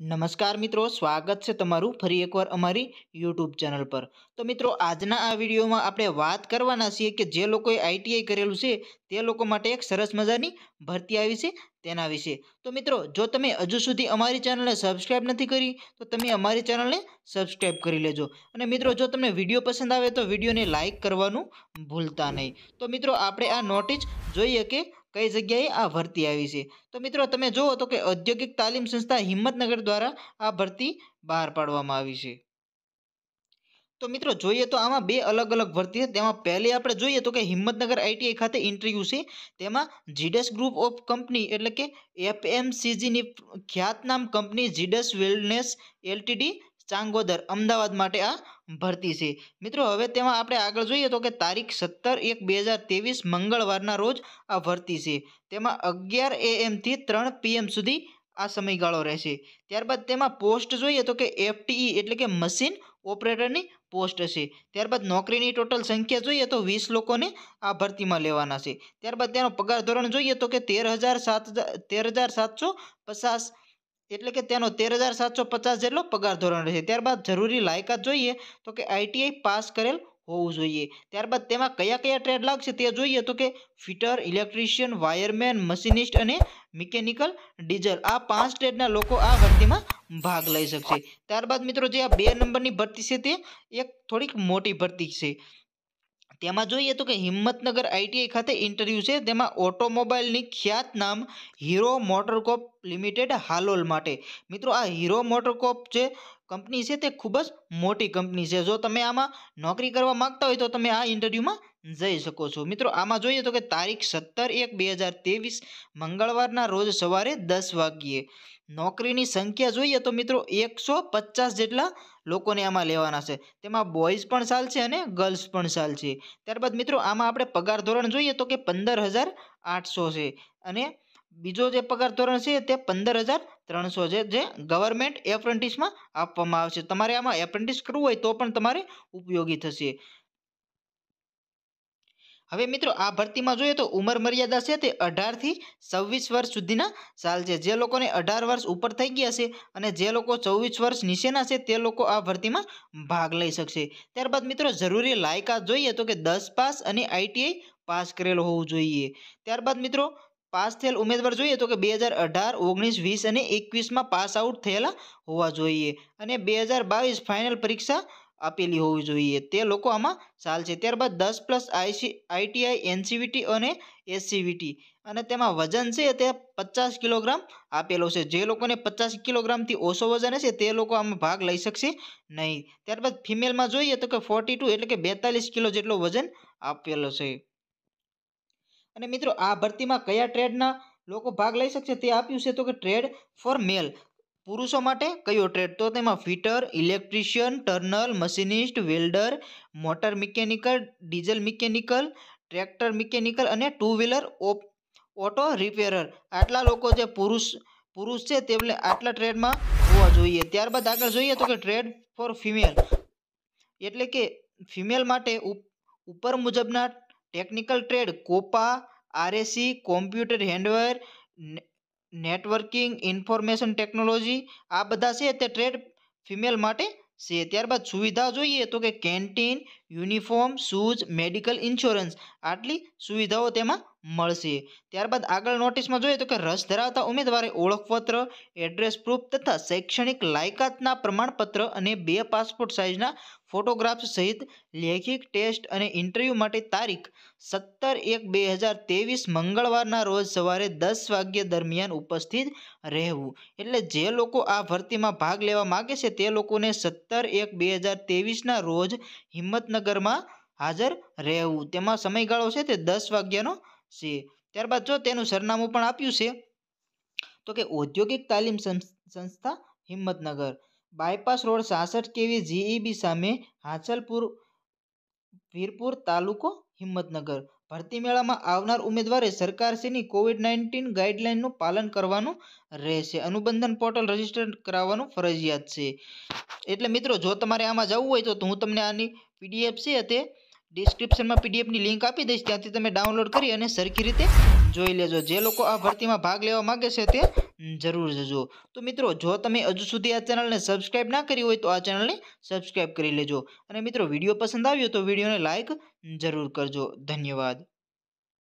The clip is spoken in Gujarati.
નમસ્કાર મિત્રો, સ્વાગત છે તમારું ફરી એકવાર અમારી યુટ્યુબ ચેનલ પર. તો મિત્રો, આજના આ વિડીયોમાં આપણે વાત કરવાના છીએ કે જે લોકોએ આઈટીઆઈ કરેલું છે, તે લોકો માટે એક સરસ મજાની ભરતી આવી છે તેના વિશે. તો મિત્રો, જો તમે હજુ સુધી અમારી ચેનલને સબસ્ક્રાઈબ નથી કરી, તો તમે અમારી ચેનલને સબસ્ક્રાઈબ કરી લેજો. અને મિત્રો, જો તમને વીડિયો પસંદ આવે તો વિડીયોને લાઇક કરવાનું ભૂલતા નહીં. તો મિત્રો, આપણે આ નોટિસ જોઈએ કે કઈ જગ્યાએ આ ભરતી આવી છે? તો મિત્રો, તમે જુઓ તો કે ઔદ્યોગિક તાલીમ સંસ્થા હિંમતનગર દ્વારા આ ભરતી બહાર પાડવામાં આવી છે. તો મિત્રો, જોઈએ તો આમાં બે અલગ અલગ ભરતી છે. તેમાં પહેલી આપણે જોઈએ તો કે હિંમતનગર આઈટીઆઈ ખાતે ઇન્ટરવ્યૂ છે. તેમાં જીડસ ગ્રુપ ઓફ કંપની એટલે કે એફએમસીજીની ખ્યાતનામ કંપની જીડસ વેલનેસ એલટીડી ચાંગોદર અમદાવાદ માટે આ ભરતી છે. મિત્રો, હવે તેમાં આપણે આગળ જોઈએ તો કે તારીખ સત્તર એક બે હજાર ત્રેવીસ મંગળવારના રોજ આ ભરતી છે. તેમાં અગિયાર એએમથી ત્રણ પીએમ સુધી આ સમયગાળો રહેશે. ત્યારબાદ તેમાં પોસ્ટ જોઈએ તો કે એફટીઈ એટલે કે મશીન ઓપરેટરની પોસ્ટ હશે. ત્યારબાદ નોકરીની ટોટલ સંખ્યા જોઈએ તો વીસ લોકોને આ ભરતીમાં લેવાના છે. ત્યારબાદ તેનો પગાર ધોરણ જોઈએ તો કે તેર હજાર સાત તેર હજાર સાતસો પચાસ એટલે કે તેનો તેર હજાર સાતસો પચાસ જેટલો પગાર ધોરણ રહેશે. ત્યારબાદ જરૂરી લાયકાત જોઈએ તો કે આઈટીઆઈ પાસ કરેલ હોવું જોઈએ. ત્યારબાદ તેમાં કયા કયા ટ્રેડ લાગશે તે જોઈએ તો કે ફિટર, ઇલેક્ટ્રિશિયન, વાયરમેન, મશીનિસ્ટ અને મિકેનિકલ, ડીઝલ. આ પાંચ ટ્રેડના લોકો આ ભરતીમાં ભાગ લઈ શકશે. ત્યારબાદ મિત્રો જે આ બે નંબરની ભરતી છે તે એક થોડીક મોટી ભરતી છે. તેમાં જોઈએ તો કે હિંમતનગર આઈટીઆઈ ખાતે ઇન્ટરવ્યૂ છે. તેમાં ઓટોમોબાઈલની ખ્યાતનામ હીરો મોટરકોપ લિમિટેડ હાલોલ માટે. મિત્રો, આ હીરો મોટરકોપ જે કંપની છે તે ખૂબ જ મોટી કંપની છે. જો તમે આમાં નોકરી કરવા માગતા હોય તો તમે આ ઇન્ટરવ્યૂમાં જઈ શકો છો. મિત્રો, આમાં જોઈએ તો કે તારીખ સત્તર એક બે હજાર ત્રેવીસ, મંગળવારના રોજ સવારે દસ વાગ્યે. નોકરીની સંખ્યા જોઈએ તો મિત્રો એકસો પચાસ જેટલા લોકોને આમાં લેવાના છે. તેમાં બોયઝ પણ ચાલશે અને ગર્લ્સ પણ ચાલશે ત્યારબાદ મિત્રો, આમાં આપણે પગાર ધોરણ જોઈએ તો કે પંદર હજાર આઠસો છે અને બીજો જે પગાર ધોરણ છે તે પંદર હજાર ત્રણસો છે, જે ગવર્મેન્ટ એપ્રેન્ટિસમાં આપવામાં આવશે તમારે આમાં એપ્રેન્ટિસ કરવું હોય તો પણ તમારે ઉપયોગી થશે. હવે મિત્રો, આ ભરતીમાં જોઈએ તો ઉંમર મર્યાદા છે તે અઢારથી છવ્વીસ વર્ષ સુધીના છે. જે લોકોને અઢાર વર્ષ ઉપર થઈ ગયા છે અને જે લોકો ચોવીસ વર્ષ નીચેના છે, તે લોકો આ ભરતીમાં ભાગ લઈ શકશે. ત્યારબાદ મિત્રો, જરૂરી લાયકાત જોઈએ તો કે દસ પાસ અને આઈટીઆઈ પાસ કરેલો હોવું જોઈએ. ત્યારબાદ મિત્રો, પાસ થયેલ ઉમેદવાર જોઈએ તો કે બે હજાર અઢાર, ઓગણીસ, વીસ અને એકવીસમાં પાસ આઉટ થયેલા હોવા જોઈએ. અને બે હજાર બાવીસ ફાઇનલ પરીક્ષા આપેલી હોવી જોઈએ. તે લોકો આમાં ચાલશે ત્યારબાદ દસ પ્લસ આઈસી આઈટીઆઈ એનસીવીટી અને એસસીવીટી અને તેમાં વજન છે તે પચાસ કિલોગ્રામ આપેલો છે. જે લોકોને પચાસ કિલોગ્રામથી ઓછો વજન હશે તે લોકો આમાં ભાગ લઈ શકશે નહીં. ત્યારબાદ ફિમેલમાં જોઈએ તો કે ફોર્ટી ટુ એટલે કે બેતાલીસ કિલો જેટલો વજન આપેલો છે. અને મિત્રો આ ભરતીમાં કયા ટ્રેડના લોકો ભાગ લઈ શકશે તે આપ્યું છે તો કે ટ્રેડ ફોર મેલ. પુરુષો માટે કયો ટ્રેડ તો તેમાં fitter electrician turner machinist welder motor mechanical diesel mechanical tractor mechanical અને ટુ વ્હીલર ઓટો રિપેરર આટલા લોકો જે પુરુષ પુરુષ છે તેમને આટલા ટ્રેડમાં હોવા જોઈએ. ત્યારબાદ આગળ જોઈએ તો કે ટ્રેડ ફોર ફિમેલ એટલે કે ફિમેલ માટે ઉપર મુજબના technical trade COPA RAC computer hardware networking, information technology, આ બધા છે તે ટ્રેડ ફિમેલ માટે છે. ત્યારબાદ સુવિધા જોઈએ તો કે canteen uniform, shoes, medical insurance આટલી સુવિધાઓ તેમાં મળશે. ત્યારબાદ આગળ નોટિસમાં જોઈએ તો કે રસ ધરાવતા ઉમેદવારે ઓળખપત્ર, એડ્રેસ પ્રૂફ તથા શૈક્ષણિક લાયકાતના પ્રમાણપત્ર અને બે પાસપોર્ટ સાઇઝના ફોટોગ્રાફ્સ સહિત લેખિત ટેસ્ટ અને ઇન્ટરવ્યૂ માટે તારીખ સત્તર એક બે હજાર ત્રેવીસ મંગળવારના રોજ સવારે દસ વાગ્યે દરમિયાન ઉપસ્થિત રહેવું. એટલે જે લોકો આ ભરતીમાં ભાગ લેવા માગે છે તે લોકોને સત્તર એક બે હજાર ત્રેવીસના રોજ હિંમતનગરમાં હાજર રહેવું. તેમાં સમયગાળો છે તે દસ વાગ્યાનો છે. ત્યારબાદ જો તેનું સરનામું પણ આપ્યું છે, તો કે ઔદ્યોગિક તાલીમ સંસ્થા હિંમતનગર. બાયપાસ રોડ સાસઠ કેવી જીઈબી સામે હાંસલપુર, વીરપુર તાલુકો હિંમતનગર. ભરતી મેળામાં આવનાર ઉમેદવારે સરકારશ્રીની કોવિડ નાઇન્ટીન ગાઈડલાઇનનું પાલન કરવાનું રહેશે. અનુબંધન પોર્ટલ રજિસ્ટર કરાવવાનું ફરજિયાત છે. એટલે મિત્રો, જો તમારે આમાં જવું હોય તો હું તમને આની પીડીએફ છે તે ડિસ્ક્રિપ્શનમાં પીડીએફની લિંક આપી દઈશ, ત્યાંથી તમે ડાઉનલોડ કરી અને સરખી રીતે જોઈ લેજો. જે લોકો આ ભરતીમાં ભાગ લેવા માગે છે તે જરૂર જજો. તો મિત્રો, જો તમે હજુ સુધી આ ચેનલને સબસ્ક્રાઈબ ના કરી હોય તો આ ચેનલને સબસ્ક્રાઈબ કરી લેજો. અને મિત્રો વીડિયો પસંદ આવ્યો તો વિડીયોને લાઇક જરૂર કરજો. ધન્યવાદ.